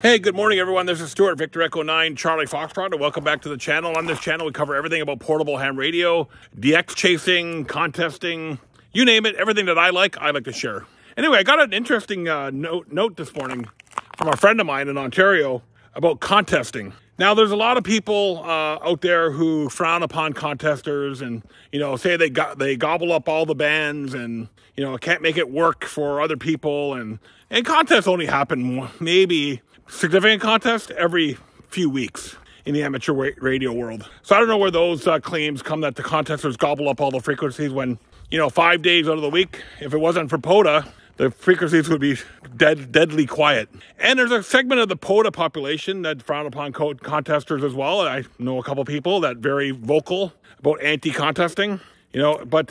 Hey, good morning, everyone. This is Stuart, Victor Echo 9, Charlie Foxtrot, and welcome back to the channel. On this channel, we cover everything about portable ham radio, DX chasing, contesting, you name it, everything that I like, I like to share. Anyway, I got an interesting uh, note, note this morning from a friend of mine in Ontario about contesting. Now, there's a lot of people uh, out there who frown upon contesters and, you know, say they got they gobble up all the bands and, you know, can't make it work for other people. And, and contests only happen maybe significant contest every few weeks in the amateur radio world. So I don't know where those uh, claims come that the contesters gobble up all the frequencies when, you know, five days out of the week, if it wasn't for POTA, the frequencies would be dead, deadly quiet. And there's a segment of the POTA population that frown upon co- contesters as well. I know a couple people that very vocal about anti-contesting, you know, but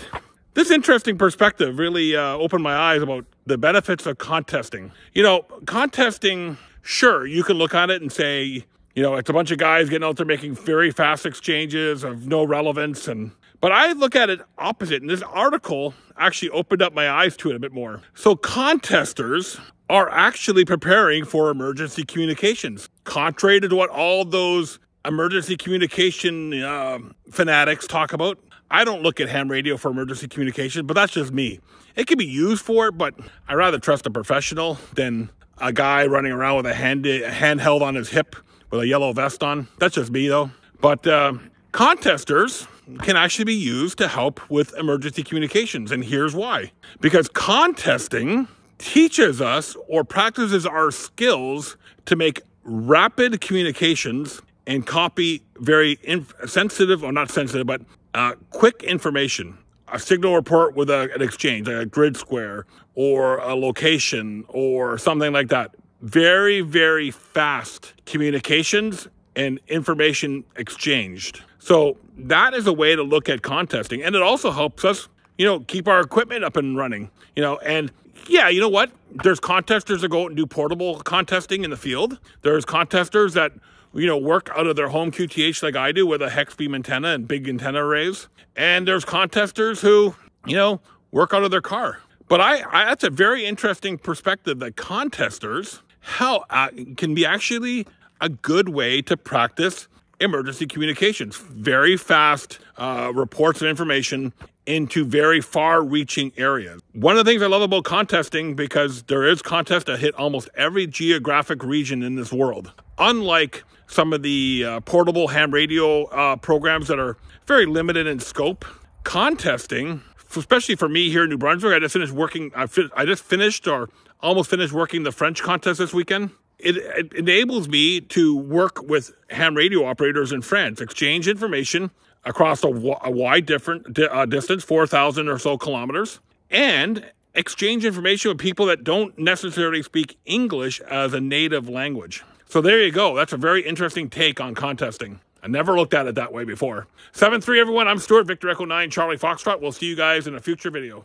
this interesting perspective really uh, opened my eyes about the benefits of contesting. You know, contesting, sure, you can look at it and say, you know, it's a bunch of guys getting out there making very fast exchanges of no relevance and but I look at it opposite, and this article actually opened up my eyes to it a bit more. So, contesters are actually preparing for emergency communications, contrary to what all those emergency communication uh, fanatics talk about. I don't look at ham radio for emergency communication, but that's just me. It can be used for it, but I rather trust a professional than a guy running around with a hand handheld on his hip with a yellow vest on. That's just me, though. But uh, contesters can actually be used to help with emergency communications. And here's why. Because contesting teaches us or practices our skills to make rapid communications and copy very sensitive, or not sensitive, but uh, quick information. A signal report with a, an exchange, like a grid square or a location or something like that. Very, very fast communications and information exchanged. So that is a way to look at contesting. And it also helps us, you know, keep our equipment up and running, you know, and yeah, you know what? There's contesters that go out and do portable contesting in the field. There's contesters that, you know, work out of their home QTH like I do with a hex beam antenna and big antenna arrays. And there's contesters who, you know, work out of their car. But I, I that's a very interesting perspective that contesters how uh, can be actually a good way to practice emergency communications. Very fast uh, reports of information into very far reaching areas. One of the things I love about contesting, because there is contest that hit almost every geographic region in this world. Unlike some of the uh, portable ham radio uh, programs that are very limited in scope, contesting, especially for me here in New Brunswick, I just finished working, I, fi- I just finished or almost finished working the French contest this weekend it, it, enables me to work with ham radio operators in France, exchange information across a, a wide different uh, distance, 4,000 or so kilometers, and exchange information with people that don't necessarily speak English as a native language. So there you go. That's a very interesting take on contesting. I never looked at it that way before. 7-3, everyone. I'm Stuart, Victor Echo 9, Charlie Foxtrot. We'll see you guys in a future video.